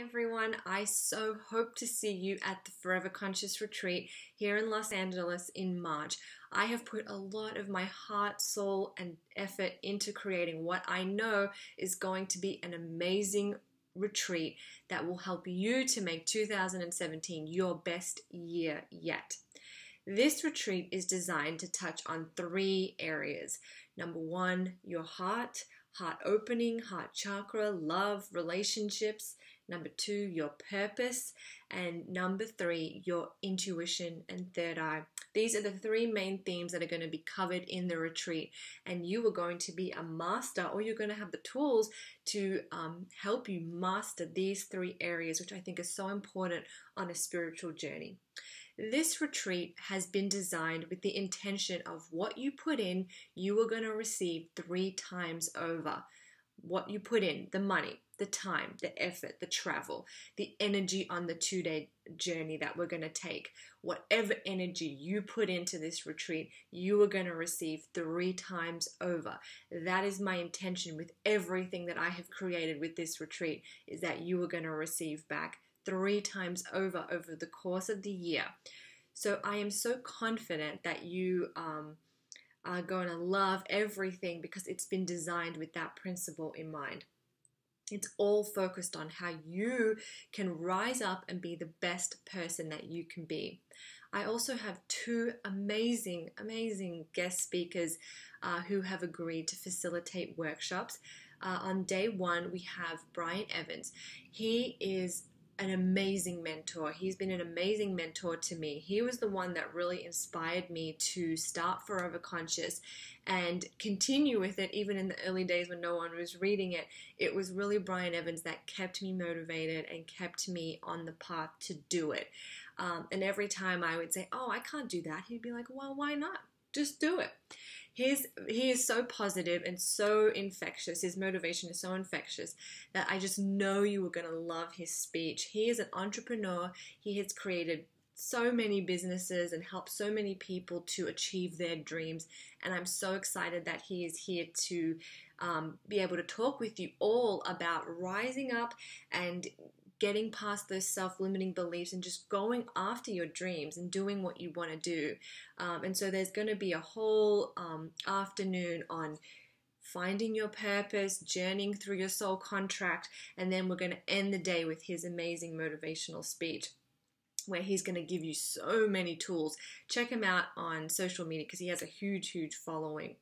everyone. I so hope to see you at the Forever Conscious Retreat here in Los Angeles in March. I have put a lot of my heart, soul, and effort into creating what I know is going to be an amazing retreat that will help you to make 2017 your best year yet. This retreat is designed to touch on three areas. Number one, your heart, heart opening, heart chakra, love, relationships. Number two, your purpose. And number three, your intuition and third eye. These are the three main themes that are going to be covered in the retreat. And you are going to be a master, or you're going to have the tools to um, help you master these three areas, which I think is so important on a spiritual journey. This retreat has been designed with the intention of what you put in, you are going to receive three times over. What you put in, the money, the time, the effort, the travel, the energy on the two day journey that we're going to take. Whatever energy you put into this retreat, you are going to receive three times over. That is my intention with everything that I have created with this retreat, is that you are going to receive back three times over over the course of the year. So I am so confident that you um, are going to love everything because it's been designed with that principle in mind. It's all focused on how you can rise up and be the best person that you can be. I also have two amazing, amazing guest speakers uh, who have agreed to facilitate workshops. Uh, on day one, we have Brian Evans. He is an amazing mentor. He's been an amazing mentor to me. He was the one that really inspired me to start Forever Conscious and continue with it even in the early days when no one was reading it. It was really Brian Evans that kept me motivated and kept me on the path to do it. Um, and every time I would say, Oh, I can't do that, he'd be like, Well, why not? Just do it. He's, he is so positive and so infectious. His motivation is so infectious that I just know you are going to love his speech. He is an entrepreneur. He has created so many businesses and helped so many people to achieve their dreams. And I'm so excited that he is here to um, be able to talk with you all about rising up and getting past those self limiting beliefs and just going after your dreams and doing what you want to do. Um, and so there's going to be a whole um, afternoon on finding your purpose, journeying through your soul contract, and then we're going to end the day with his amazing motivational speech where he's going to give you so many tools. Check him out on social media because he has a huge, huge following.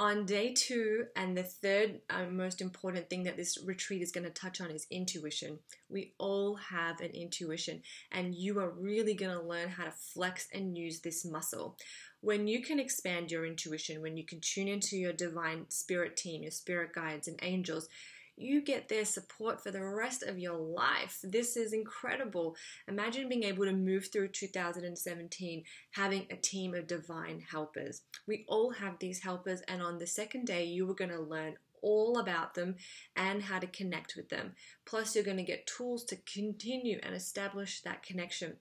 On day two, and the third uh, most important thing that this retreat is going to touch on is intuition. We all have an intuition, and you are really going to learn how to flex and use this muscle. When you can expand your intuition, when you can tune into your divine spirit team, your spirit guides, and angels, you get their support for the rest of your life. This is incredible. Imagine being able to move through 2017 having a team of divine helpers. We all have these helpers, and on the second day, you are going to learn all about them and how to connect with them. Plus, you're going to get tools to continue and establish that connection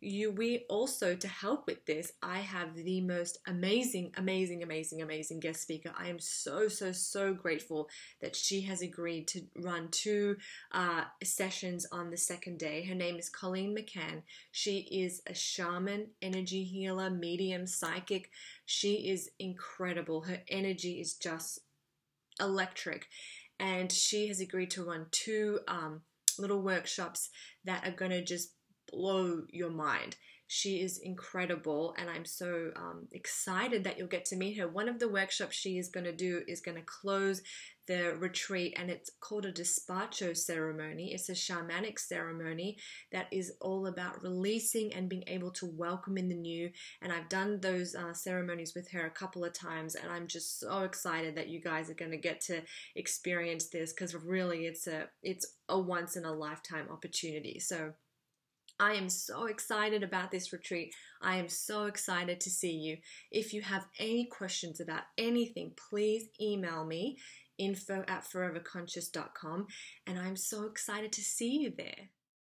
you we also to help with this i have the most amazing amazing amazing amazing guest speaker. I am so so so grateful that she has agreed to run two uh, sessions on the second day. Her name is colleen mccann. She is a shaman energy healer medium psychic. She is incredible. Her energy is just electric. And she has agreed to run two um, little workshops that are going to just blow your mind. She is incredible, and I'm so um, excited that you'll get to meet her. One of the workshops she is going to do is going to close the retreat, and it's called a despacho ceremony. It's a shamanic ceremony that is all about releasing and being able to welcome in the new. And I've done those uh, ceremonies with her a couple of times, and I'm just so excited that you guys are going to get to experience this because really, it's a it's a once in a lifetime opportunity. So I am so excited about this retreat. I am so excited to see you. If you have any questions about anything, please email me info at foreverconscious.com and I'm so excited to see you there.